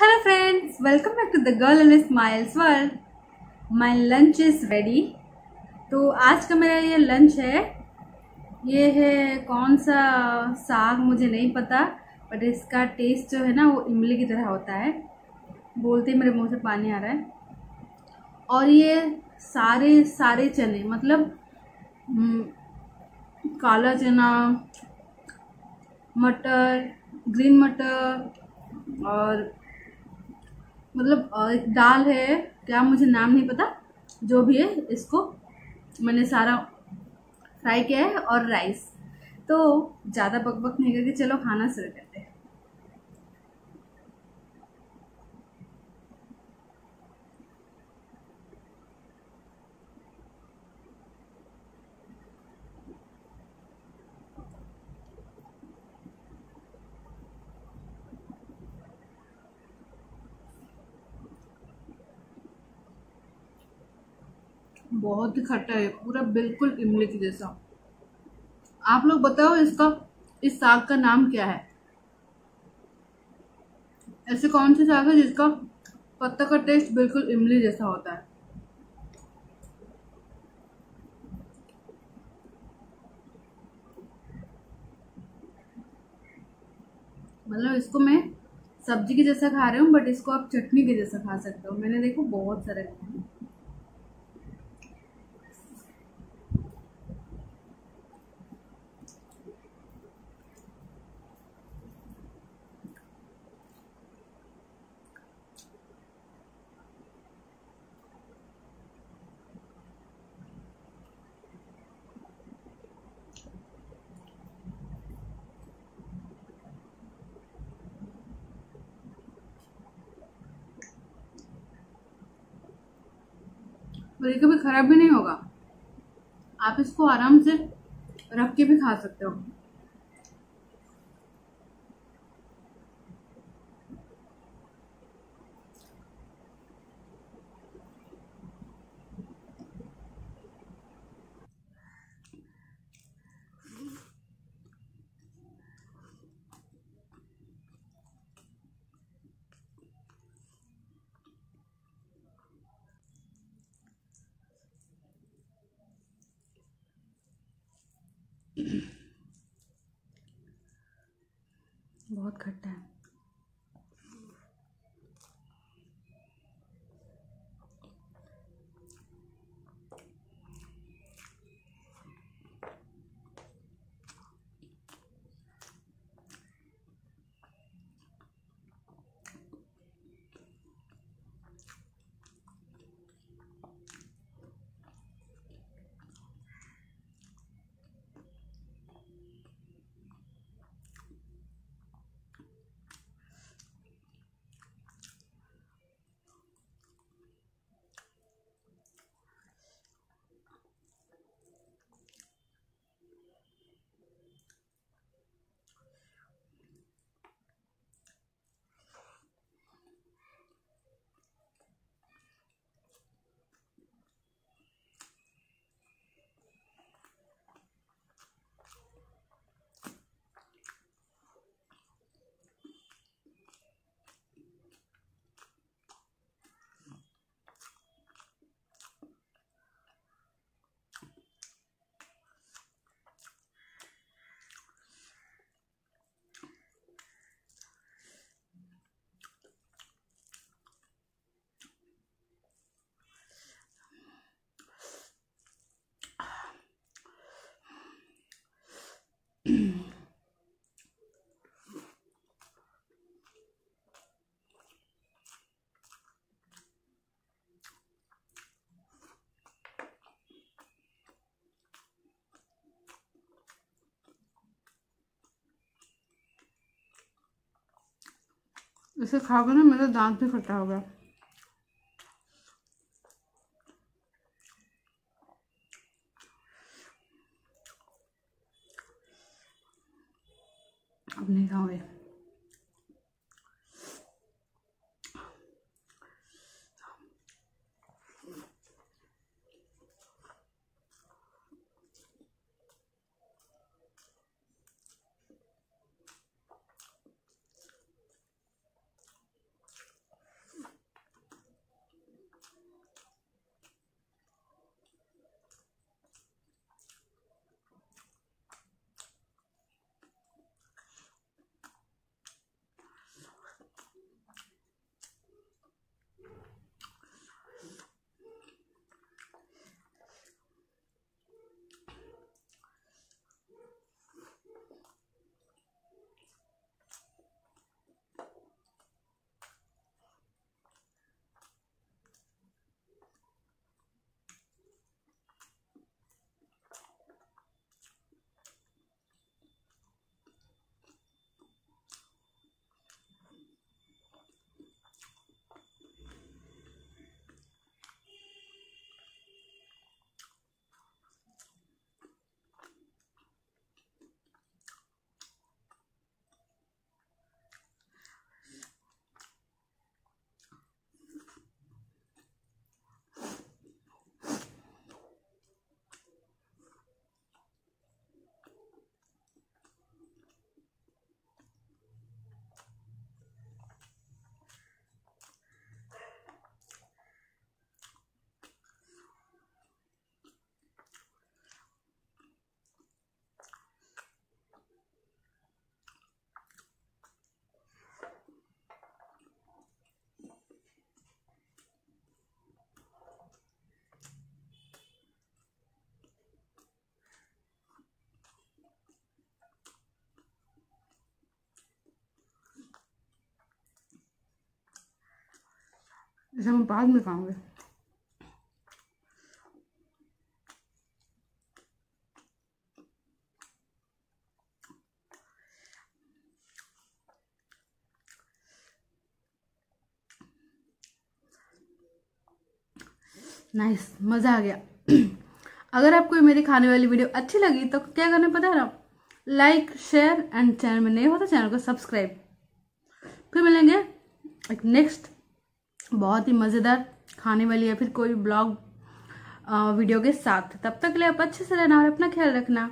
Hello friends, welcome back to the Girl Always Smiles World. My lunch is ready. तो आज का मेरा ये लंच है ये है कौन सा साग मुझे नहीं पता बट इसका टेस्ट जो है ना वो इमली की तरह होता है बोलते मेरे मुँह से पानी आ रहा है और ये सारे सारे चने मतलब हम्म, काला चना मटर ग्रीन मटर और मतलब दाल है, क्या मुझे नाम नहीं पता, जो भी है, इसको मैंने सारा फ्राई किया है और राइस। तो ज़्यादा बकबक नहीं करके चलो, खाना शुरू करते हैं बहुत ही खट्टा है, पूरा बिल्कुल इमली के जैसा। आप लोग बताओ इसका, इस साग का नाम क्या है? ऐसे कौन सी साग है जिसका पत्ता का टेस्ट बिल्कुल इमली जैसा होता है? मतलब इसको मैं सब्ज़ी के जैसा खा रही हूँ बट इसको आप चटनी के जैसा खा सकते हो। मैंने देखो बहुत सारे खाए और ये कभी खराब भी नहीं होगा। आप इसको आराम से रख के भी खा सकते हो। बहुत खट्टा है। इसे खाकर ना मेरा दांत भी खट्टा हो गया अब नहीं खाओगे इसे मैं बाद में खाऊँगी नाइस मज़ा आ गया। अगर आपको मेरी खाने वाली वीडियो अच्छी लगी तो क्या करना पता है ना? लाइक शेयर एंड चैनल में नहीं होता चैनल को सब्सक्राइब फिर मिलेंगे एक नेक्स्ट बहुत ही मज़ेदार खाने वाली है फिर कोई ब्लॉग वीडियो के साथ। तब तक के लिए आप अच्छे से रहना और अपना ख्याल रखना।